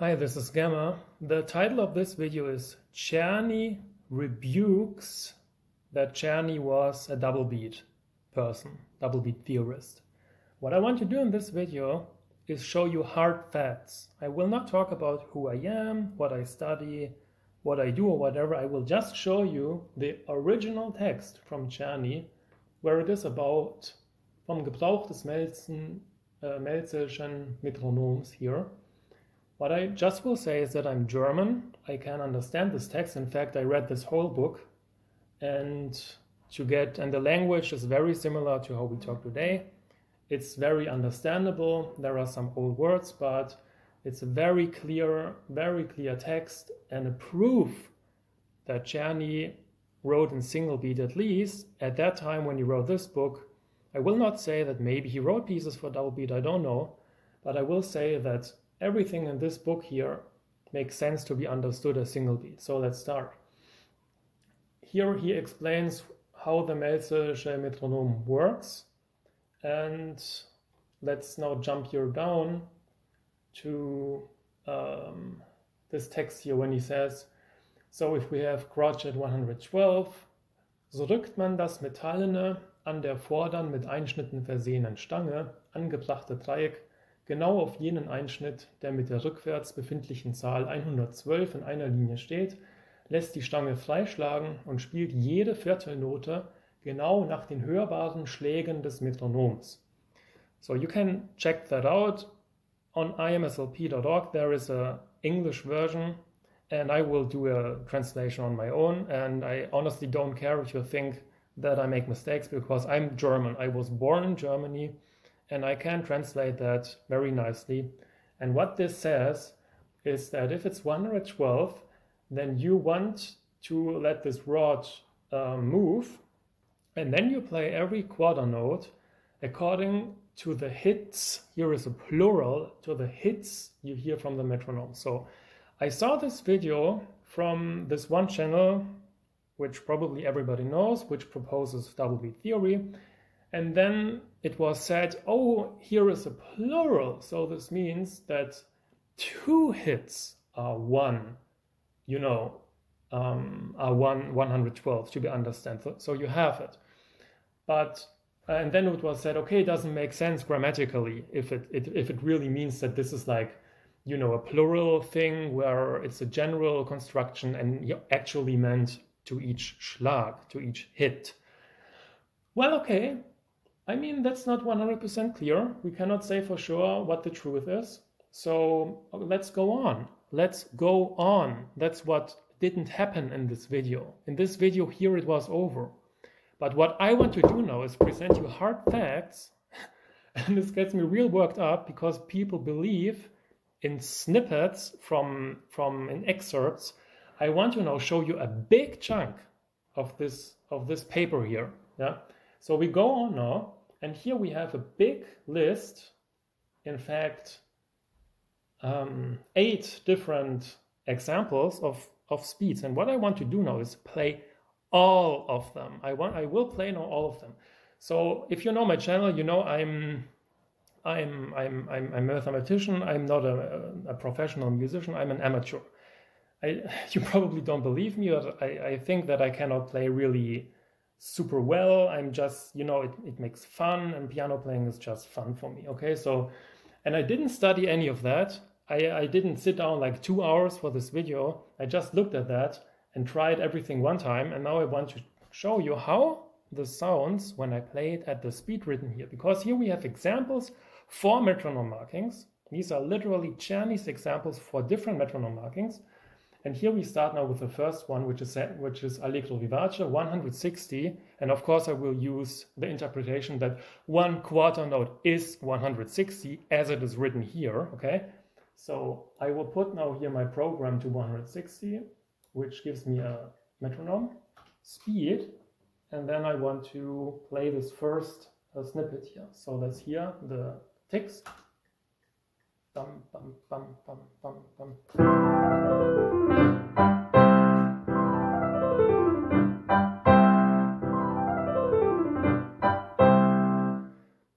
Hi, this is Gamma. The title of this video is Czerny rebukes that Czerny was a double beat person, double beat theorist. What I want to do in this video is show you hard facts. I will not talk about who I am, what I study, what I do or whatever. I will just show you the original text from Czerny where it is about vom Gebrauch des Melzen, uh, Melzischen Metronoms here what I just will say is that I'm German. I can understand this text. In fact, I read this whole book, and to get and the language is very similar to how we talk today. It's very understandable. There are some old words, but it's a very clear, very clear text and a proof that Czerny wrote in single beat at least at that time when he wrote this book. I will not say that maybe he wrote pieces for double beat, I don't know, but I will say that everything in this book here makes sense to be understood as single beat. So let's start. Here he explains how the metronome works. And let's now jump here down to um, this text here when he says, so if we have crotchet 112, so rückt man das metallene an der vordern mit Einschnitten versehenen Stange angebrachte Dreieck genau auf jenen Einschnitt, der mit der rückwärts befindlichen Zahl 112 in einer Linie steht, lässt die Stange freischlagen und spielt jede Viertelnote genau nach den hörbaren Schlägen des Metronoms. So you can check that out on imslp.org. There is a English version and I will do a translation on my own and I honestly don't care if you think that I make mistakes because I'm German. I was born in Germany and I can translate that very nicely. And what this says is that if it's 112, then you want to let this rod uh, move, and then you play every quarter note according to the hits. Here is a plural to the hits you hear from the metronome. So I saw this video from this one channel, which probably everybody knows, which proposes double beat theory. And then it was said, oh, here is a plural. So this means that two hits are one, you know, um, are one 112 to be understood. So, so you have it. But and then it was said, okay, it doesn't make sense grammatically if it, it if it really means that this is like, you know, a plural thing where it's a general construction and you actually meant to each schlag, to each hit. Well, okay, I mean, that's not 100% clear. We cannot say for sure what the truth is. So let's go on. Let's go on. That's what didn't happen in this video. In this video here, it was over. But what I want to do now is present you hard facts. And this gets me real worked up because people believe in snippets from, from in excerpts. I want to now show you a big chunk of this, of this paper here. Yeah. So we go on now and here we have a big list, in fact, um, eight different examples of, of speeds. And what I want to do now is play all of them. I want I will play now all of them. So if you know my channel, you know I'm I'm I'm I'm, I'm a mathematician. I'm not a, a, professional musician. I'm an amateur. I, you probably don't believe me, but I, I think that I cannot play really super well. I'm just, you know, it, it makes fun and piano playing is just fun for me. Okay, so, and I didn't study any of that. I, I didn't sit down like two hours for this video. I just looked at that and tried everything one time. And now I want to show you how the sounds when I play it at the speed written here. Because here we have examples for metronome markings. These are literally Czerny's examples for different metronome markings. And here we start now with the first one, which is which is Allegro vivace 160. And of course, I will use the interpretation that one quarter note is 160 as it is written here. Okay, so I will put now here my program to 160, which gives me a metronome speed. And then I want to play this first uh, snippet here. So that's here the ticks. Bum, bum, bum, bum, bum, bum.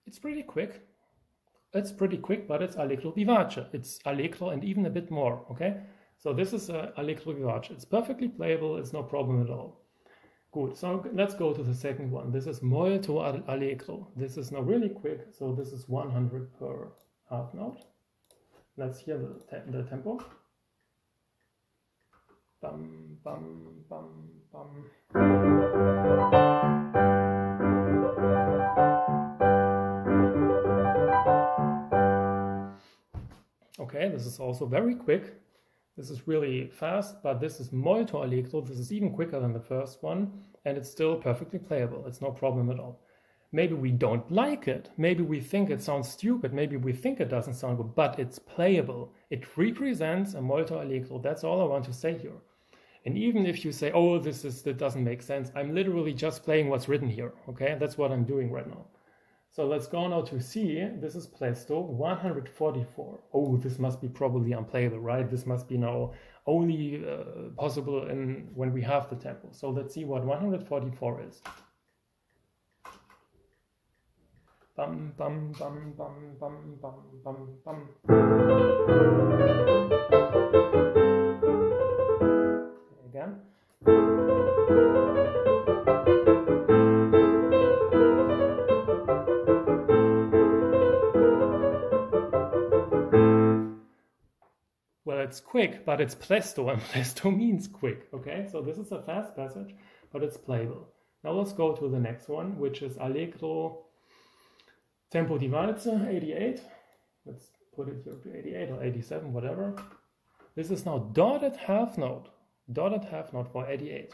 It's pretty quick. It's pretty quick, but it's allegro vivace. It's allegro and even a bit more, okay? So this is uh, allegro vivace. It's perfectly playable, it's no problem at all. Good, so let's go to the second one. This is molto allegro. This is now really quick, so this is 100 per half note. Let's hear the, te the tempo. Bum, bum, bum, bum. Okay, this is also very quick. This is really fast, but this is molto allegro. This is even quicker than the first one, and it's still perfectly playable. It's no problem at all. Maybe we don't like it. Maybe we think it sounds stupid. Maybe we think it doesn't sound good, but it's playable. It represents a molto allegro. That's all I want to say here. And even if you say, oh, this is that doesn't make sense, I'm literally just playing what's written here. Okay, that's what I'm doing right now. So let's go now to C. This is Presto 144. Oh, this must be probably unplayable, right? This must be now only uh, possible in when we have the tempo. So let's see what 144 is. Bum bum bum bum bum bum bum bum. Again. Well, it's quick, but it's presto, and presto means quick, okay? So this is a fast passage, but it's playable. Now let's go to the next one, which is Allegro Tempo di Valse uh, 88. Let's put it here to 88 or 87, whatever. This is now dotted half note, dotted half note for 88.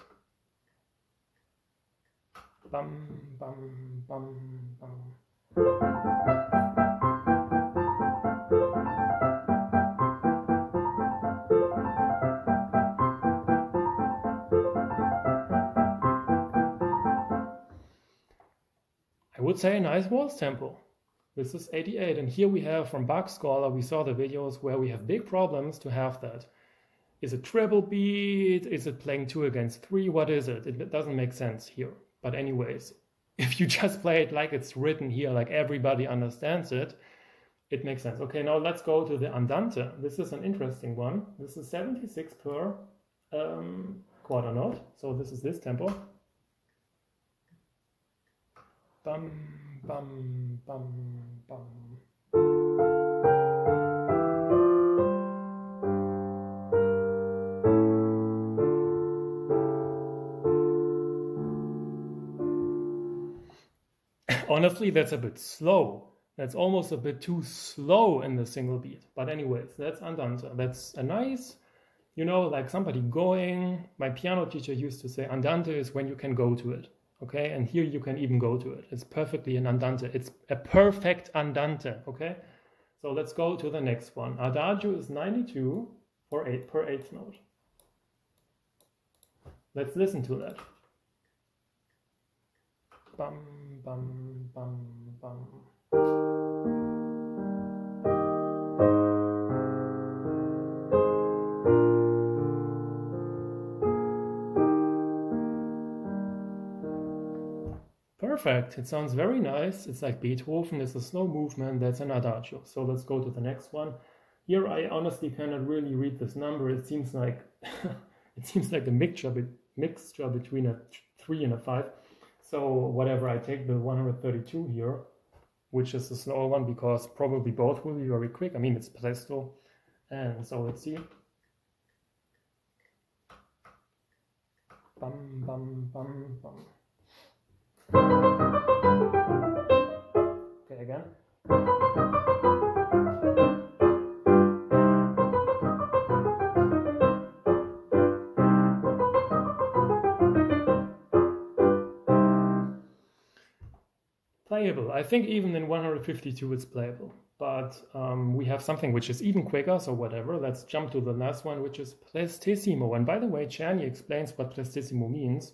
Bum, bum, bum, bum. I would say a nice waltz tempo. This is 88, and here we have from Bach Scholar, we saw the videos where we have big problems to have that. Is it treble beat? Is it playing two against three? What is it? It doesn't make sense here. But anyways, if you just play it like it's written here, like everybody understands it, it makes sense. Okay, now let's go to the andante. This is an interesting one. This is 76 per um, quarter note. So this is this tempo. Bum, bum, bum, bum. Honestly, that's a bit slow. That's almost a bit too slow in the single beat. But anyways, that's andante. That's a nice, you know, like somebody going. My piano teacher used to say andante is when you can go to it okay? And here you can even go to it. It's perfectly an andante. It's a perfect andante okay? So let's go to the next one. Adagio is 92 for 8 per eighth note. Let's listen to that. Bum bum bum bum perfect. It sounds very nice. It's like Beethoven. It's a slow movement. That's an adagio. So let's go to the next one. Here, I honestly cannot really read this number. It seems like it seems like a mixture, mixture between a three and a five. So whatever, I take the 132 here, which is the slower one because probably both will be very quick. I mean, it's presto. And so let's see. Bum, bum, bum, bum. Playable. I think even in 152 it's playable. But um, we have something which is even quicker, so whatever. Let's jump to the last one, which is Prestissimo. And by the way, Czerny explains what Prestissimo means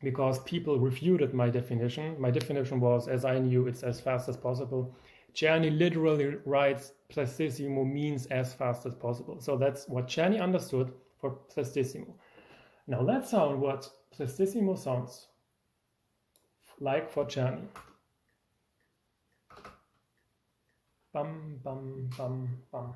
because people refuted my definition. My definition was, as I knew, it's as fast as possible. Czerny literally writes prestissimo means as fast as possible. So that's what Czerny understood for prestissimo. Now let's sound what prestissimo sounds like for Czerny. Bum, bum, bum, bum.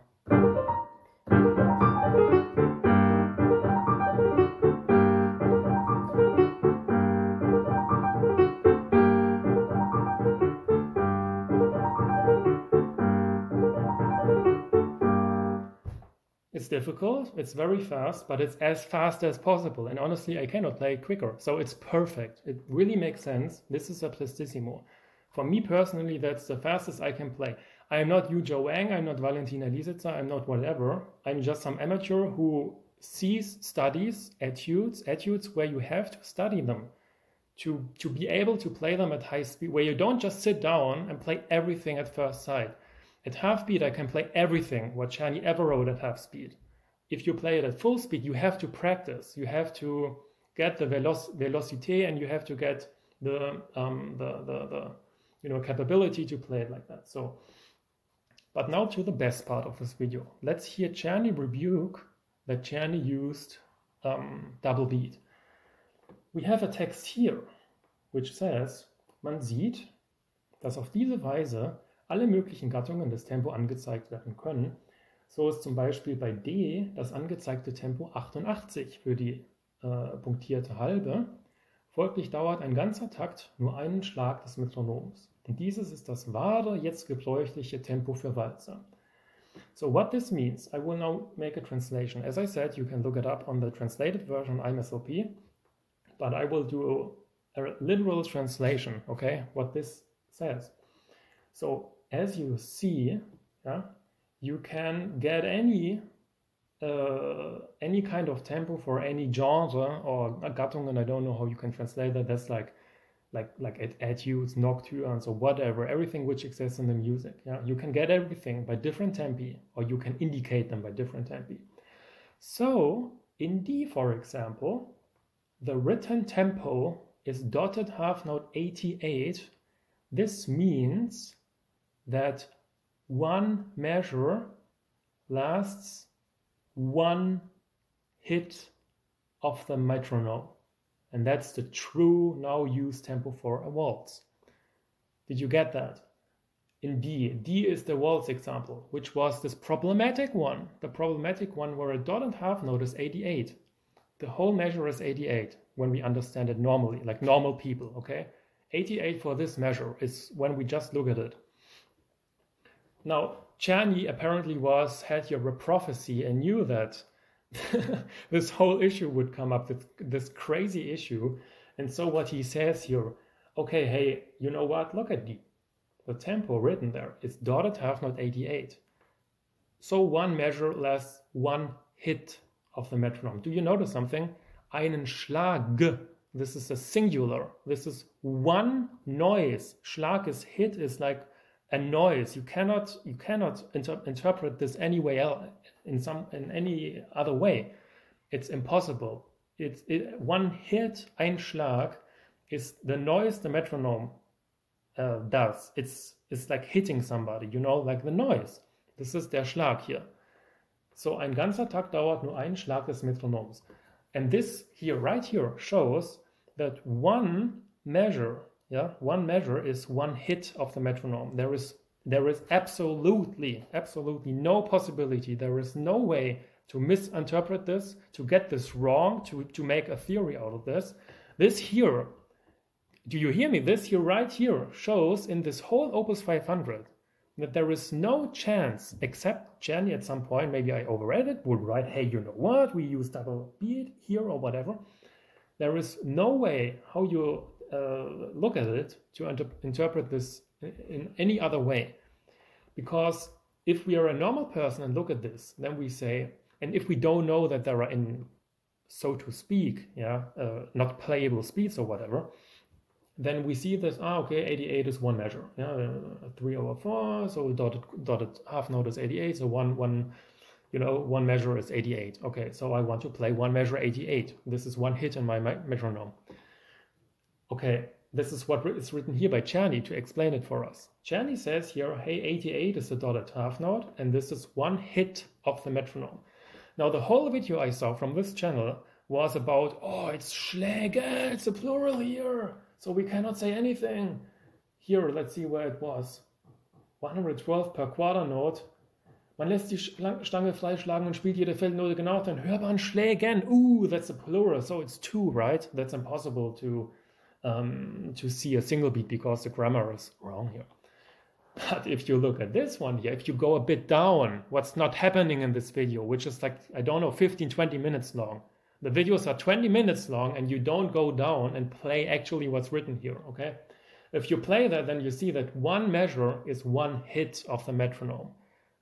It's difficult, it's very fast, but it's as fast as possible. And honestly, I cannot play quicker. So it's perfect. It really makes sense. This is a Prestissimo. For me personally, that's the fastest I can play. I am not Yuja Wang, I'm not Valentina Lisitsa, I'm not whatever. I'm just some amateur who sees, studies, etudes, etudes where you have to study them to, to be able to play them at high speed, where you don't just sit down and play everything at first sight. At half speed, I can play everything what Czerny ever wrote at half speed. If you play it at full speed, you have to practice. You have to get the veloc- velocity and you have to get the, um, the, the, the you know capability to play it like that. So, but now to the best part of this video. Let's hear Czerny rebuke that Czerny used um, double beat. We have a text here, which says, man sieht, dass auf diese Weise alle möglichen Gattungen des Tempo angezeigt werden können. So ist zum Beispiel bei D das angezeigte Tempo 88 für die äh, punktierte Halbe. Folglich dauert ein ganzer Takt nur einen Schlag des Metronoms. Und dieses ist das wahre, jetzt gebräuchliche Tempo für Walzer. So what this means, I will now make a translation. As I said, you can look it up on the translated version IMSLP, but I will do a literal translation, okay, what this says. So as you see, yeah, you can get any uh, any kind of tempo for any genre or a Gattung, and I don't know how you can translate that. That's like like like at etudes, nocturnes, or whatever, everything which exists in the music. Yeah, you can get everything by different tempi, or you can indicate them by different tempi. So in D, for example, the written tempo is dotted half note 88. This means that one measure lasts one hit of the metronome. And that's the true now used tempo for a waltz. Did you get that? In D, D is the waltz example, which was this problematic one. The problematic one where a dot and half note is 88. The whole measure is 88 when we understand it normally, like normal people, okay? 88 for this measure is when we just look at it. Now, Czerny apparently was had your prophecy and knew that this whole issue would come up, this, this crazy issue. And so what he says here, okay, hey, you know what? Look at the, the tempo written there. It's dotted half note 88. So one measure less one hit of the metronome. Do you notice something? Einen Schlag. This is a singular. This is one noise. Schlag is hit is like a noise. You cannot you cannot inter interpret this any way else, in some in any other way. It's impossible. It's it, one hit, ein Schlag, is the noise the metronome uh, does. It's it's like hitting somebody, you know, like the noise. This is der Schlag here. So ein ganzer Takt dauert nur ein Schlag des Metronoms. And this here, right here, shows that one measure yeah? One measure is one hit of the metronome. There is there is absolutely absolutely no possibility there is no way to misinterpret this to get this wrong to to make a theory out of this. This here do you hear me? This here right here shows in this whole opus 500 that there is no chance except Czerny at some point maybe i overread it would write hey you know what? We use double beat here or whatever. There is no way how you uh, look at it to inter interpret this in any other way. Because if we are a normal person and look at this, then we say, and if we don't know that there are in, so to speak, yeah, uh, not playable speeds or whatever, then we see this, ah, okay, 88 is one measure, yeah, uh, 3 over 4, so dotted, dotted half note is 88, so one, one, you know, one measure is 88. Okay, so I want to play one measure 88. This is one hit in my metronome. Okay, this is what is written here by Czerny to explain it for us. Czerny says here, hey, 88 is a dotted half note, and this is one hit of the metronome. Now, the whole video I saw from this channel was about, oh, it's Schläge, it's a plural here, so we cannot say anything. Here, let's see where it was. 112 per Quarter Note. Man lässt die Stange freischlagen und spielt jede Feldnote genau auf den hörbaren Schlägen. Ooh, that's a plural, so it's two, right? That's impossible to um, to see a single beat because the grammar is wrong here. But if you look at this one here, if you go a bit down, what's not happening in this video, which is like, I don't know, 15, 20 minutes long. The videos are 20 minutes long and you don't go down and play actually what's written here, okay? If you play that, then you see that one measure is one hit of the metronome.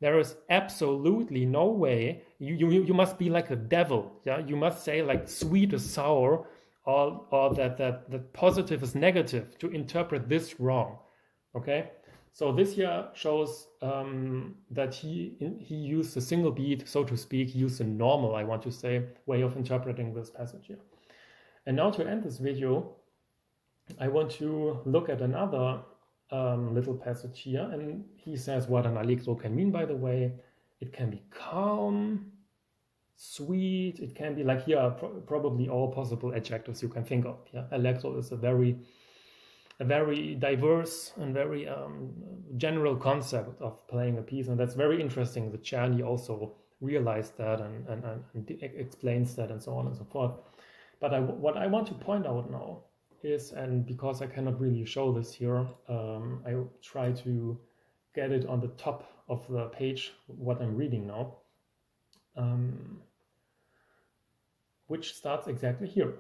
There is absolutely no way. You, you, you must be like a devil. Yeah, you must say like sweet or sour, or, or that, that that positive is negative to interpret this wrong. Okay, so this here shows um, that he he used a single beat, so to speak, used a normal, I want to say, way of interpreting this passage here. And now to end this video, I want to look at another um, little passage here, and he says what an allegro can mean, by the way. It can be calm, sweet, it can be like here are pro probably all possible adjectives you can think of. Yeah, allegro is a very a very diverse and very um, general concept of playing a piece, and that's very interesting. That Czerny also realized that and, and, and explains that and so on and so forth. But I, what I want to point out now is, and because I cannot really show this here, um, I try to get it on the top of the page, what I'm reading now, um, which starts exactly here.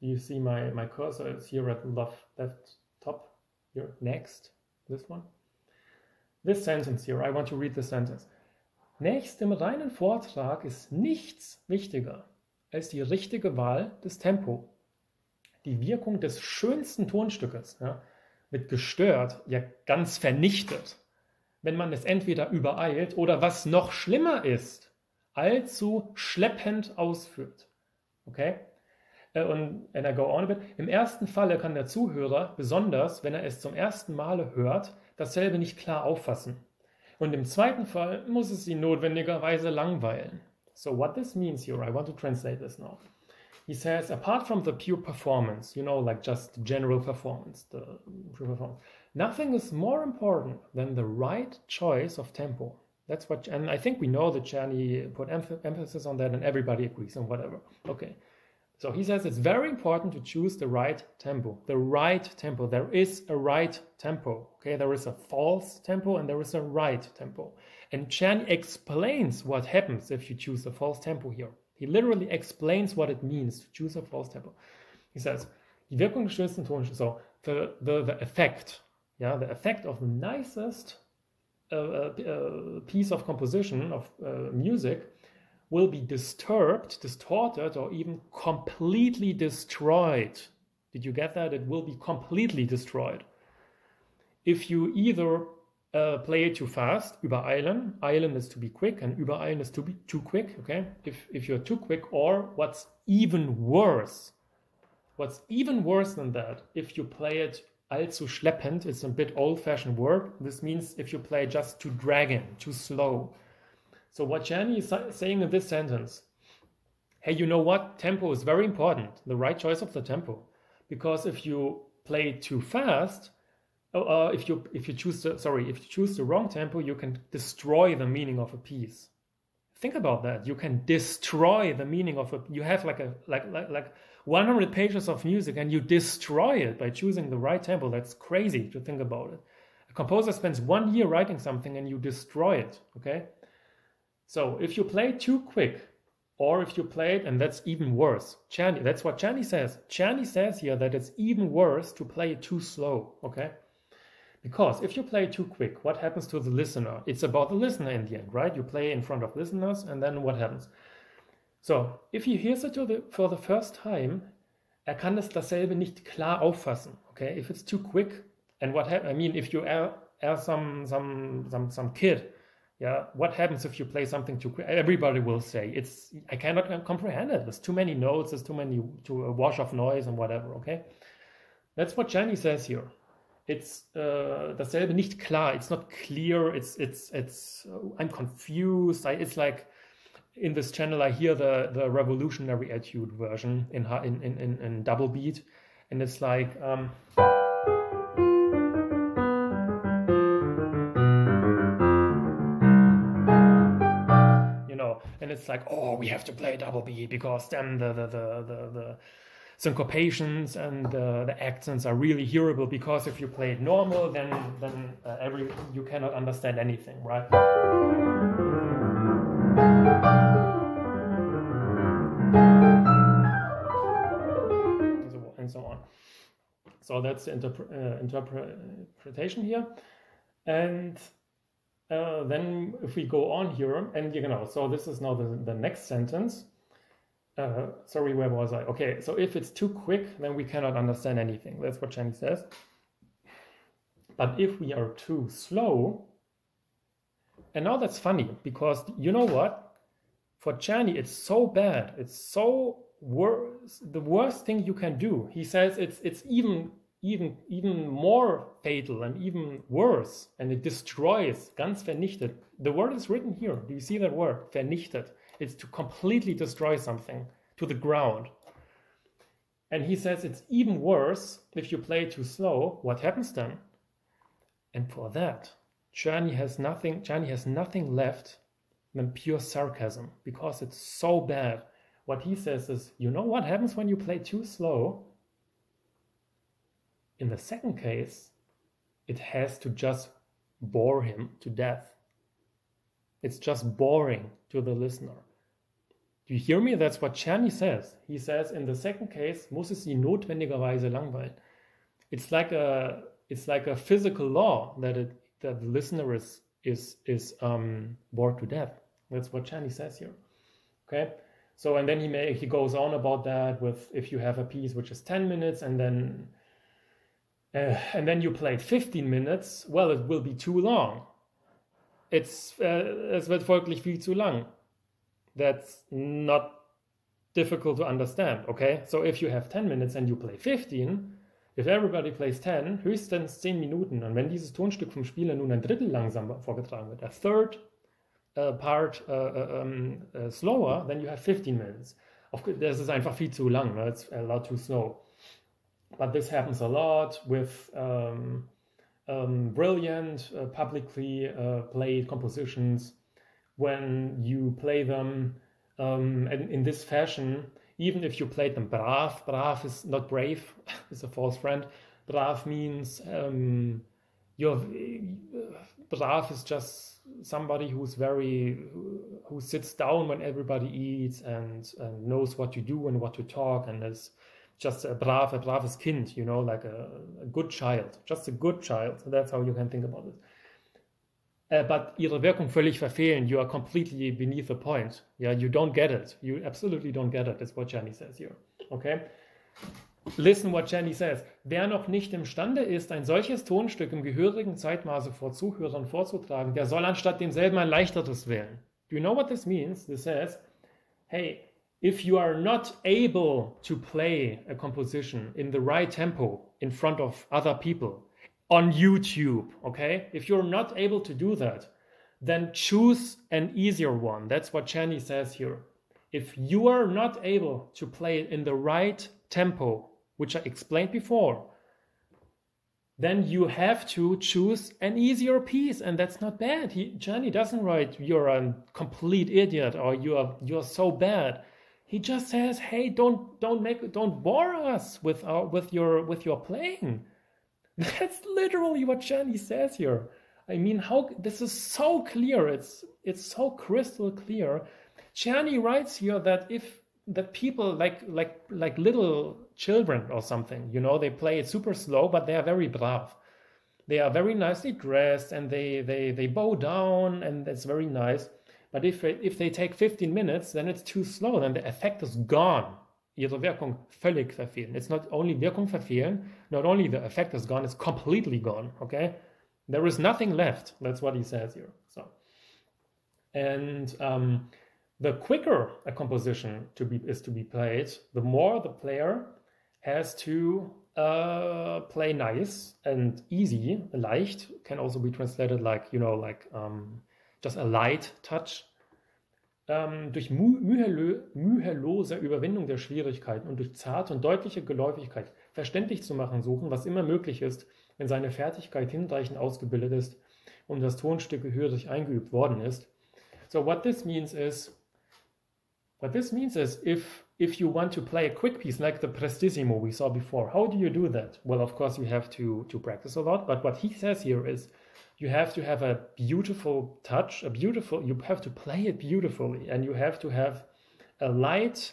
You see my, my cursor is here at the left, left top here, next, this one. This sentence here, I want to read the sentence. Nächst im reinen Vortrag ist nichts wichtiger als die richtige Wahl des Tempo die Wirkung des schönsten Tonstückes ja, wird gestört, ja ganz vernichtet, wenn man es entweder übereilt oder was noch schlimmer ist, allzu schleppend ausführt. Okay? Äh, und and I go on a bit. Im ersten Falle kann der Zuhörer, besonders wenn er es zum ersten Male hört, dasselbe nicht klar auffassen. Und im zweiten Fall muss es ihn notwendigerweise langweilen. So what this means here, I want to translate this now. he says apart from the pure performance you know like just general performance the pure performance nothing is more important than the right choice of tempo that's what and i think we know that Czerny put emph- emphasis on that and everybody agrees on whatever. Okay. So he says it's very important to choose the right tempo the right tempo. There is a right tempo okay? There is a false tempo and there is a right tempo. And Czerny explains what happens if you choose a false tempo here. He literally explains what it means to choose a false tempo. He says, so the, the, the effect, yeah, the effect of the nicest uh, uh, piece of composition of uh, music will be disturbed, distorted, or even completely destroyed. Did you get that? It will be completely destroyed. If you either uh, play it too fast, übereilen. Eilen eilen is to be quick and übereilen is to be too quick, okay? If, if you're too quick or what's even worse, what's even worse than that, if you play it allzu schleppend, it's a bit old-fashioned word. This means if you play just too dragging, too slow. So what Czerny is saying in this sentence, hey, you know what? Tempo is very important, the right choice of the tempo. Because if you play too fast, oh, uh, if you if you choose the sorry if you choose the wrong tempo you can destroy the meaning of a piece think about that you can destroy the meaning of a you have like a like like, like 100 pages of music and you destroy it by choosing the right tempo that's crazy to think about it a composer spends one year writing something and you destroy it okay so if you play too quick or if you play it and that's even worse Czerny, that's what Czerny says Czerny says here that it's even worse to play it too slow okay because if you play too quick, what happens to the listener? It's about the listener in the end, right? You play in front of listeners, and then what happens? So, if he hears it for the first time, er kann das dasselbe nicht klar auffassen. Okay, if it's too quick, and what? I mean, if you are, are some some some some kid, yeah, what happens if you play something too quick? Everybody will say it's I cannot comprehend it. There's too many notes. There's too many to a wash of noise and whatever. Okay, that's what Czerny says here it's uh, dasselbe nicht klar. It's not clear. It's it's it's. Uh, I'm confused. I, it's like in this channel, I hear the the revolutionary etude version in in in, in double beat, and it's like. Um, you know, And it's like, oh, we have to play double beat because then the the the the, the syncopations and the, the accents are really hearable because if you play it normal, then then uh, every you cannot understand anything, right? And so on so that's the uh, interpretation here and uh, then if we go on here and you know so this is now the, the next sentence uh, sorry, where was I? Okay, so if it's too quick, then we cannot understand anything. That's what Czerny says. But if we are too slow, and now that's funny because you know what? For Czerny, it's so bad. It's so worse. The worst thing you can do. He says it's it's even even even more fatal and even worse, and it destroys. Ganz vernichtet. The word is written here. Do you see that word? Vernichtet. It's to completely destroy something to the ground. And he says it's even worse if you play too slow. What happens then? And for that, Czerny has nothing. Czerny has nothing left than pure sarcasm because it's so bad. What he says is, you know what happens when you play too slow? In the second case, it has to just bore him to death. It's just boring to the listener. Do you hear me? That's what Czerny says. He says in the second case, muss es sie notwendigerweise langweilen. It's like a it's like a physical law that it that the listener is is is um, bored to death. That's what Czerny says here. Okay. So and then he may he goes on about that with if you have a piece which is 10 minutes and then uh, and then you played 15 minutes, well, it will be too long it's, uh, es wird folglich viel zu lang. That's not difficult to understand, okay? So if you have 10 minutes and you play 15, if everybody plays 10, höchstens 10 Minuten. Und wenn dieses Tonstück vom Spieler nun ein Drittel langsamer vorgetragen wird, a third uh, part uh, um, uh, slower, then you have 15 minutes. Das ist einfach viel zu lang, it's a lot too slow. But this happens a lot with um, um, brilliant, uh, publicly uh, played compositions when you play them um, in this fashion, even if you played them brav, brav is not brave, it's a false friend. Brav means um, you're brav is just somebody who's very who sits down when everybody eats and, and knows what to do and what to talk and is just a brav, a braves Kind, you know, like a, a, good child, just a good child. That's how you can think about it. Uh, but ihre Wirkung völlig verfehlen. You are completely beneath the point. Yeah, you don't get it. You absolutely don't get it. Is what Jenny says here. Okay. Listen what Jenny says. Wer noch nicht imstande ist, ein solches Tonstück im gehörigen Zeitmaße vor Zuhörern vorzutragen, der soll anstatt demselben ein leichteres wählen. Do you know what this means? This says, hey, if you are not able to play a composition in the right tempo in front of other people on YouTube, okay? If you're not able to do that, then choose an easier one. That's what Czerny says here. If you are not able to play it in the right tempo, which I explained before, then you have to choose an easier piece, and that's not bad. He, Czerny doesn't write "you're a complete idiot" or "you're you're so bad." He just says, "Hey, don't don't make don't bore us with our with your with your playing." That's literally what Czerny says here. I mean, how this is so clear. It's it's so crystal clear. Czerny writes here that if that people like like like little children or something, you know, they play it super slow, but they are very brav. They are very nicely dressed and they they they bow down and it's very nice. But if, if they take 15 minutes, then it's too slow, then the effect is gone. Ihre Wirkung völlig verfehlen. It's not only Wirkung verfehlen, not only the effect is gone, it's completely gone. Okay? There is nothing left. That's what he says here. So, and um, the quicker a composition to be is to be played, the more the player has to uh, play nice and easy. Leicht can also be translated like you know like um, just a light touch. Ähm, durch mühelose Überwindung der Schwierigkeiten und durch zarte und deutliche Geläufigkeit verständlich zu machen suchen, was immer möglich ist, wenn seine Fertigkeit hinreichend ausgebildet ist und das Tonstück gehörig eingeübt worden ist. So what this means is What this means is if if you want to play a quick piece like the Prestissimo we saw before, how do you do that? Well, of course you have to to practice a lot, but what he says here is you have to have a beautiful touch, a beautiful you have to play it beautifully and you have to have a light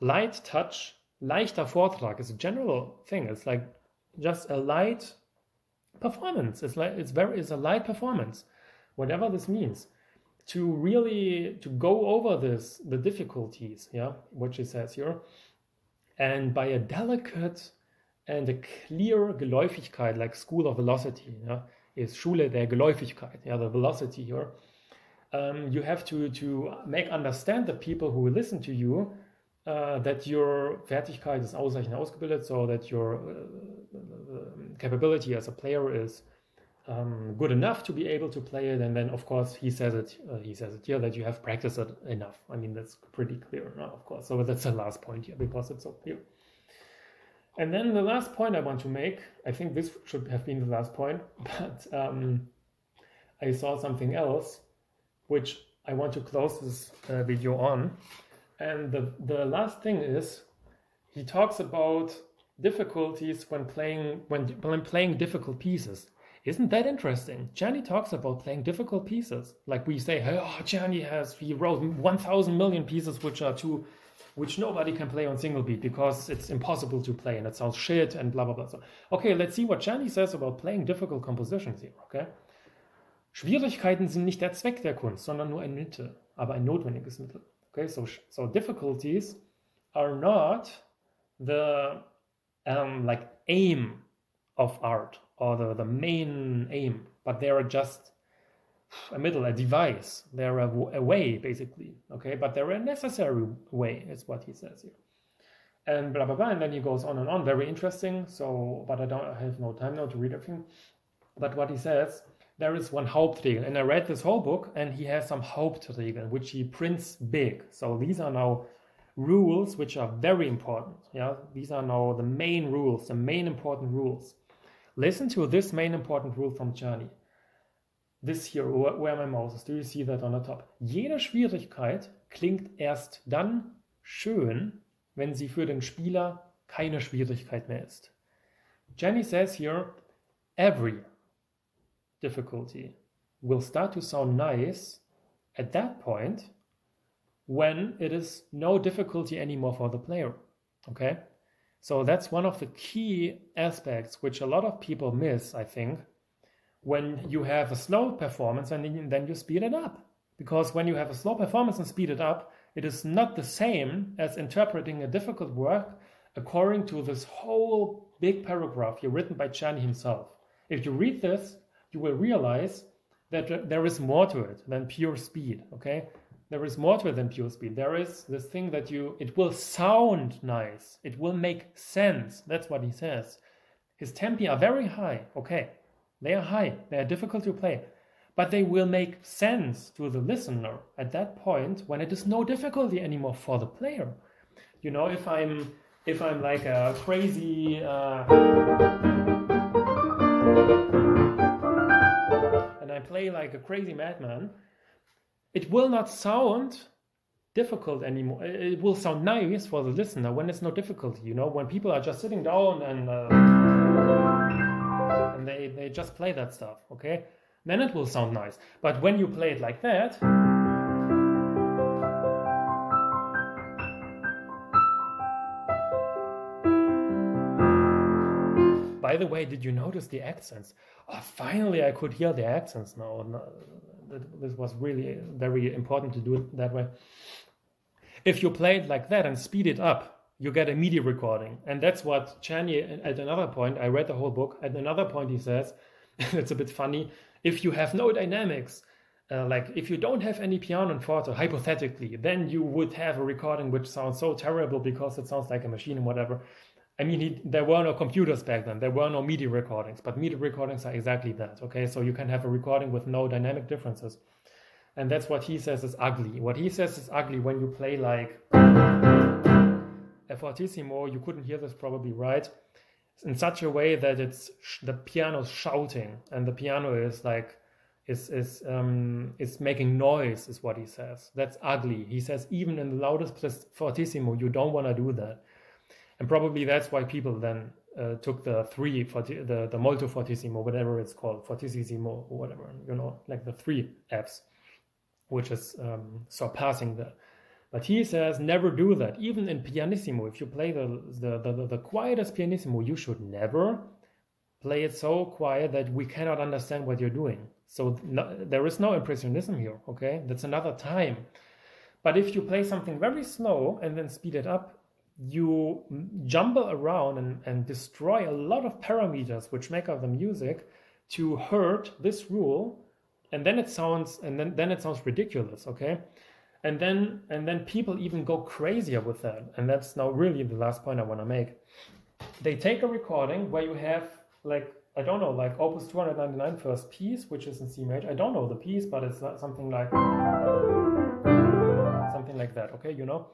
light touch, leichter Vortrag is a general thing. It's like just a light performance. It's like it's very it's a light performance, whatever this means to really to go over this the difficulties yeah what she says here. And by a delicate and a clear geläufigkeit like school of velocity yeah is Schule der Geläufigkeit yeah the velocity here um, you have to to make understand the people who listen to you uh, that your Fertigkeit is ausreichend ausgebildet so that your uh, capability as a player is um, good enough to be able to play it. And then, of course, he says it. Uh, he says it here that you have practiced it enough. I mean, that's pretty clear, no, of course. So that's the last point here because it's so clear. And then the last point I want to make, I think this should have been the last point, but um, I saw something else, which I want to close this uh, video on. And the, the last thing is, he talks about difficulties when playing when, when playing difficult pieces. Isn't that interesting? Czerny talks about playing difficult pieces. Like we say, oh, Czerny has, he wrote 1,000 million pieces which are too, which nobody can play on single beat because it's impossible to play and it sounds shit and blah, blah, blah. So, okay, let's see what Czerny says about playing difficult compositions here, okay? Schwierigkeiten sind nicht der Zweck der Kunst, sondern nur ein Mittel, aber ein notwendiges Mittel. Okay, so, so difficulties are not the um, like aim of art or the, the main aim, but they are just a middle, a device. They're a, a way, basically. Okay, but they're a necessary way, is what he says here. And blah blah blah, and then he goes on and on. Very interesting. So, but I don't I have no time now to read everything. But what he says, there is one Hauptregel, and I read this whole book, and he has some Hauptregeln which he prints big. So these are now rules which are very important. Yeah, these are now the main rules, the main important rules. Listen to this main important rule from Czerny. This here, where my mouse is, do you see that on the top? Jede Schwierigkeit klingt erst dann schön, wenn sie für den Spieler keine Schwierigkeit mehr ist. Czerny says here, every difficulty will start to sound nice at that point when it is no difficulty anymore for the player. Okay? So that's one of the key aspects which a lot of people miss, I think, when you have a slow performance and then you speed it up. Because when you have a slow performance and speed it up, it is not the same as interpreting a difficult work according to this whole big paragraph here written by Czerny himself. If you read this, you will realize that there is more to it than pure speed, okay? There is more to it than pure speed. There is this thing that you, it will sound nice. It will make sense. That's what he says. His tempi are very high. Okay, they are high. They are difficult to play. But they will make sense to the listener at that point when it is no difficulty anymore for the player. You know, if I'm, if I'm like a crazy, uh, and I play like a crazy madman, it will not sound difficult anymore. It will sound nice for the listener when it's no difficulty. You know, when people are just sitting down and uh, and they they just play that stuff. Okay, then it will sound nice. But when you play it like that. By the way, did you notice the accents? Oh, finally, I could hear the accents now this was really very important to do it that way. If you play it like that and speed it up, you get a MIDI recording. And that's what Czerny, at another point, I read the whole book, at another point he says, it's a bit funny, if you have no dynamics, uh, like if you don't have any piano and forte, hypothetically, then you would have a recording which sounds so terrible because it sounds like a machine and whatever. I mean, he, there were no computers back then. There were no MIDI recordings, but MIDI recordings are exactly that. Okay, so you can have a recording with no dynamic differences, and that's what he says is ugly. What he says is ugly when you play like a fortissimo. You couldn't hear this probably right, in such a way that it's the piano's shouting, and the piano is like is is um, is making noise, is what he says. That's ugly. He says even in the loudest fortissimo, you don't want to do that, and probably that's why people then uh, took the three the the molto fortissimo, whatever it's called, fortissimo or whatever, you know, like the three Fs, which is um, surpassing the. But he says never do that. Even in pianissimo, if you play the the, the, the quietest pianissimo, you should never play it so quiet that we cannot understand what you're doing. So no, there is no impressionism here, okay? That's another time. But if you play something very slow and then speed it up, you jumble around and, and destroy a lot of parameters which make up the music to hurt this rule and then it sounds and then, then it sounds ridiculous okay and then and then people even go crazier with that and that's now really the last point i want to make they take a recording where you have like I don't know, like Opus 299 first piece, which is in C major. I don't know the piece, but it's something like something like that. Okay, you know.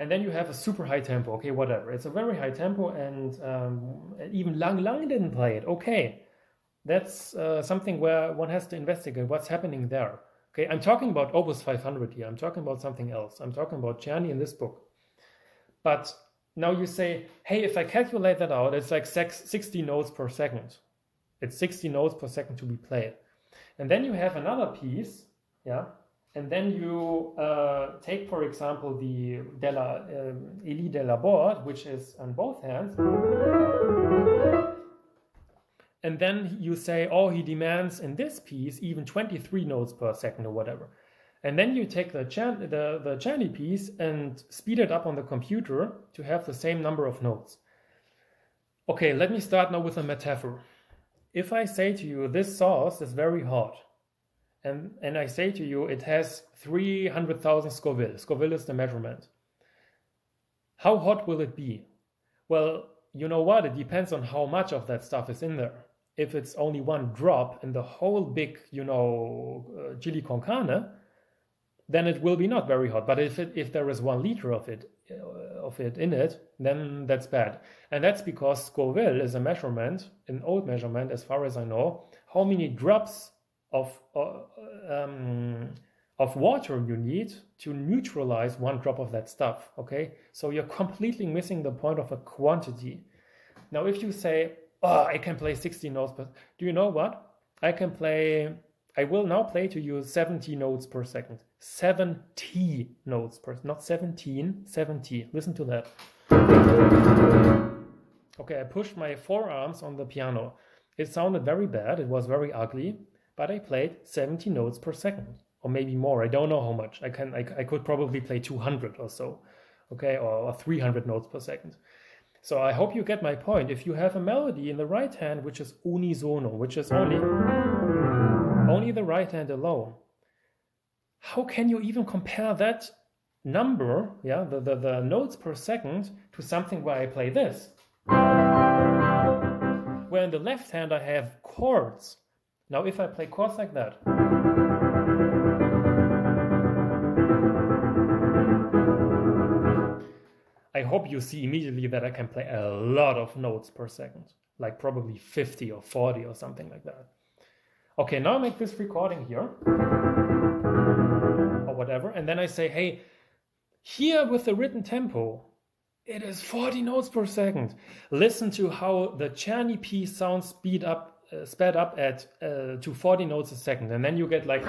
And then you have a super high tempo. Okay, whatever. It's a very high tempo, and um, even Lang Lang didn't play it. Okay, that's uh, something where one has to investigate what's happening there. Okay, I'm talking about Opus 500 here. I'm talking about something else. I'm talking about Czerny in this book. But now you say, hey, if I calculate that out, it's like 60 notes per second. It's 60 notes per second to be played. And then you have another piece, yeah, and then you uh, take, for example, the Della, um, Elie Delaborde, which is on both hands. And then you say, oh, he demands in this piece even 23 notes per second or whatever. And then you take the, chan- the, the Czerny piece and speed it up on the computer to have the same number of notes. Okay, let me start now with a metaphor. If I say to you, this sauce is very hot, and, and I say to you, it has 300,000 Scoville, Scoville is the measurement, how hot will it be? Well, you know what? It depends on how much of that stuff is in there. If it's only one drop in the whole big, you know, uh, chili con carne, then it will be not very hot. But if it, if there is one liter of it uh, of it in it, then that's bad. And that's because Scoville is a measurement, an old measurement, as far as I know, how many drops of uh, um, of water you need to neutralize one drop of that stuff. Okay, so you're completely missing the point of a quantity. Now, if you say, "Oh, I can play 60 notes," but do you know what? I can play I will now play to you 70 notes per second. 70 notes per not 17, 70. Listen to that. Okay, I pushed my forearms on the piano. It sounded very bad, it was very ugly, but I played 70 notes per second or maybe more. I don't know how much. I can I, I could probably play 200 or so. Okay, or, or 300 notes per second. So I hope you get my point. If you have a melody in the right hand which is unisono, which is only only the right hand alone. How can you even compare that number, yeah, the, the, the notes per second, to something where I play this? Where in the left hand I have chords. Now, if I play chords like that, I hope you see immediately that I can play a lot of notes per second, like probably 50 or 40 or something like that. Okay, now I make this recording here or whatever, and then I say, hey, here with the written tempo, it is 40 notes per second. Listen to how the Czerny P sounds speed up, uh, sped up at uh, to 40 notes a second, and then you get like,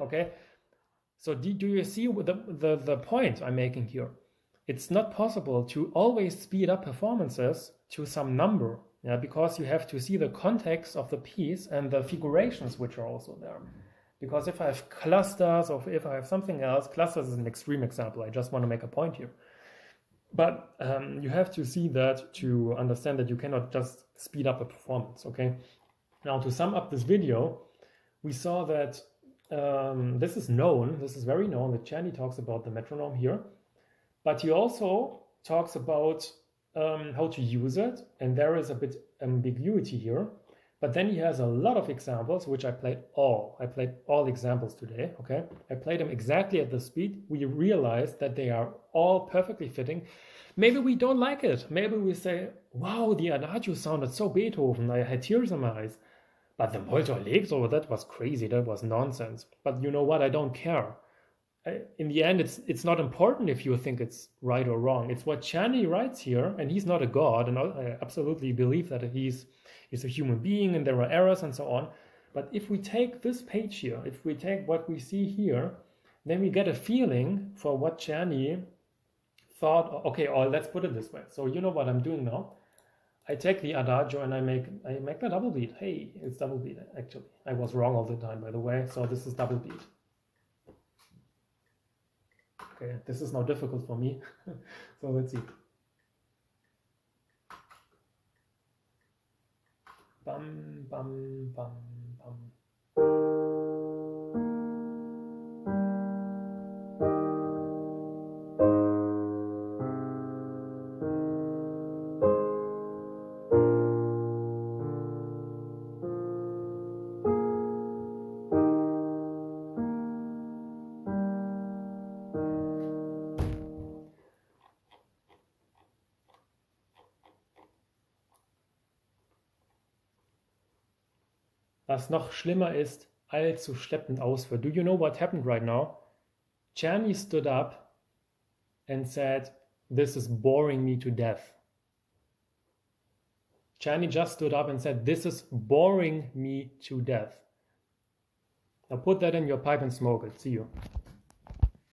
okay. So do, do you see the, the the point I'm making here? It's not possible to always speed up performances to some number yeah, because you have to see the context of the piece and the figurations which are also there. Because if I have clusters or if I have something else, clusters is an extreme example. I just want to make a point here. But um, you have to see that to understand that you cannot just speed up a performance, okay? Now, to sum up this video, we saw that um, this is known, this is very known that Czerny talks about the metronome here, but he also talks about um, how to use it, and there is a bit ambiguity here. But then he has a lot of examples, which I played all. I played all examples today. Okay, I played them exactly at the speed. We realized that they are all perfectly fitting. Maybe we don't like it. Maybe we say, "Wow, the adagio sounded so Beethoven. I had tears in my eyes." But the Molto Allegro, that was crazy. That was nonsense. But you know what? I don't care. In the end, it's it's not important if you think it's right or wrong. It's what Czerny writes here, and he's not a god, and I absolutely believe that he's he's a human being, and there are errors and so on. But if we take this page here, if we take what we see here, then we get a feeling for what Czerny thought. Okay, or let's put it this way. So you know what I'm doing now. I take the adagio and I make I make the double beat. Hey, it's double beat actually. I was wrong all the time, by the way. So this is double beat. Okay, this is now difficult for me. so let's see. Bum bum bum. Was noch schlimmer ist, allzu schleppend ausführt. Do you know what happened right now? Czerny stood up and said, This is boring me to death. Czerny just stood up and said, This is boring me to death. Now put that in your pipe and smoke it. See you.